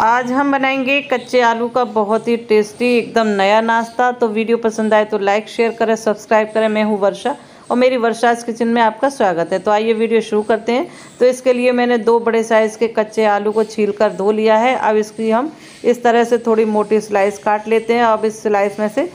आज हम बनाएँगे कच्चे आलू का बहुत ही टेस्टी, एकदम नया नाश्ता। तो वीडियो पसंद आए तो लाइक शेयर करें सब्सक्राइब करें। मैं हूँ वर्षा और मेरी वर्षाज किचन में आपका स्वागत है। तो आइए वीडियो शुरू करते हैं। तो इसके लिए मैंने दो बड़े साइज़ के कच्चे आलू को छील कर धो लिया है। अब इसकी हम इस तरह से थोड़ी मोटी स्लाइस काट लेते हैं। अब इस स्लाइस में से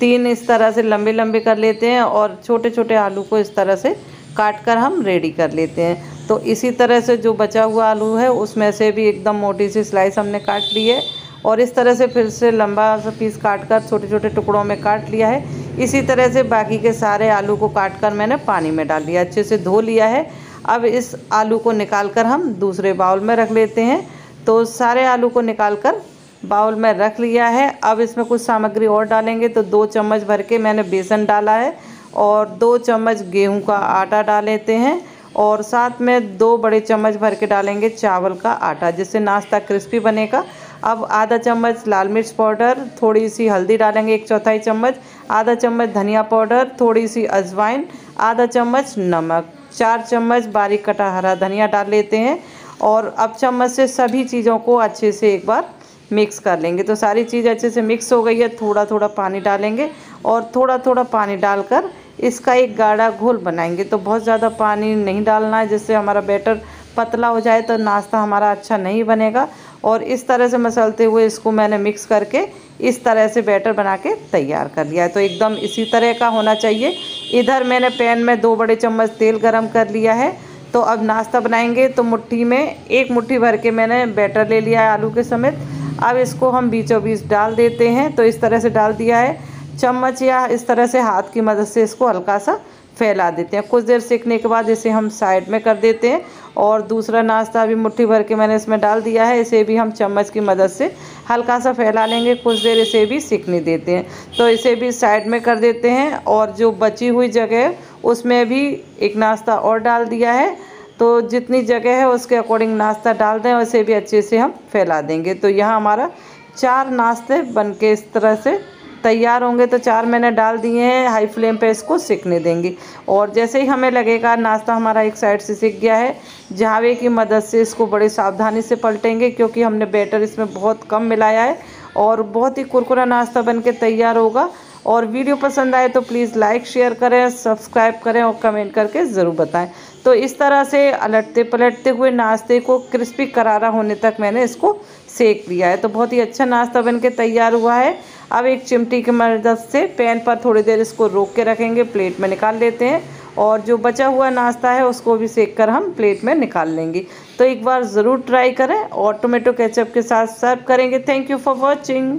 तीन इस तरह से लंबे लंबे कर लेते हैं और छोटे छोटे आलू को इस तरह से काट कर हम रेडी कर लेते हैं। तो इसी तरह से जो बचा हुआ आलू है, उसमें से भी एकदम मोटी सी स्लाइस हमने काट ली है। और इस तरह से फिर से लंबा सा पीस काट कर छोटे छोटे टुकड़ों में काट लिया है। इसी तरह से बाकी के सारे आलू को काट कर मैंने पानी में डाल दिया, अच्छे से धो लिया है। अब इस आलू को निकाल कर हम दूसरे बाउल में रख लेते हैं। तो सारे आलू को निकाल कर बाउल में रख लिया है। अब इसमें कुछ सामग्री और डालेंगे तो दो चम्मच भर के मैंने बेसन डाला है और दो चम्मच गेहूँ का आटा डाल लेते हैं। और साथ में दो बड़े चम्मच भर के डालेंगे चावल का आटा, जिससे नाश्ता क्रिस्पी बनेगा। अब आधा चम्मच लाल मिर्च पाउडर, थोड़ी सी हल्दी डालेंगे एक चौथाई चम्मच, आधा चम्मच धनिया पाउडर, थोड़ी सी अजवाइन, आधा चम्मच नमक, चार चम्मच बारीक कटा हरा धनिया डाल लेते हैं और अब चम्मच से सभी चीज़ों को अच्छे से एक बार मिक्स कर लेंगे। तो सारी चीज़ अच्छे से मिक्स हो गई है थोड़ा थोड़ा पानी डालेंगे और थोड़ा थोड़ा पानी डालकर इसका एक गाढ़ा घोल बनाएँगे। तो बहुत ज़्यादा पानी नहीं डालना है, जिससे हमारा बैटर पतला हो जाए तो नाश्ता हमारा अच्छा नहीं बनेगा। और इस तरह से मसलते हुए इसको मैंने मिक्स करके इस तरह से बैटर बना के तैयार कर लिया है। तो एकदम इसी तरह का होना चाहिए। इधर मैंने पैन में दो बड़े चम्मच तेल गरम कर लिया है। तो अब नाश्ता बनाएँगे। तो मुट्ठी में एक मुट्ठी भर के मैंने बैटर ले लिया है आलू के समेत। अब इसको हम बीचों बीच डाल देते हैं। तो इस तरह से डाल दिया है। चम्मच या इस तरह से हाथ की मदद से इसको हल्का सा फैला देते हैं। कुछ देर सीखने के बाद इसे हम साइड में कर देते हैं और दूसरा नाश्ता भी मुट्ठी भर के मैंने इसमें डाल दिया है। इसे भी हम चम्मच की मदद से हल्का सा फैला लेंगे। कुछ देर इसे भी सीखने देते हैं। तो इसे भी साइड में कर देते हैं और जो बची हुई जगह उसमें भी एक नाश्ता और डाल दिया है। तो जितनी जगह है, उसके अकॉर्डिंग नाश्ता डाल दें उसे भी अच्छे से हम फैला देंगे। तो यहाँ हमारा चार नाश्ते बन के इस तरह से तैयार होंगे तो चार मैंने डाल दिए हैं हाई फ्लेम पे इसको सिकने देंगे। और जैसे ही हमें लगेगा नाश्ता हमारा एक साइड से सिक गया है झावे की मदद से इसको बड़ी सावधानी से पलटेंगे, क्योंकि हमने बैटर इसमें बहुत कम मिलाया है और बहुत ही कुरकुरा नाश्ता बन के तैयार होगा। और वीडियो पसंद आए तो प्लीज़ लाइक शेयर करें सब्सक्राइब करें और कमेंट करके ज़रूर बताएँ। तो इस तरह से अलटते पलटते हुए नाश्ते को क्रिस्पी करारा होने तक मैंने इसको सेक लिया है। तो बहुत ही अच्छा नाश्ता बन के तैयार हुआ है। अब एक चिमटी की मदद से पैन पर थोड़ी देर इसको रोक के रखेंगे, प्लेट में निकाल लेते हैं और जो बचा हुआ नाश्ता है उसको भी सेक कर हम प्लेट में निकाल लेंगे। तो एक बार ज़रूर ट्राई करें और टोमेटो केचप के साथ सर्व करेंगे। Thank you for watching.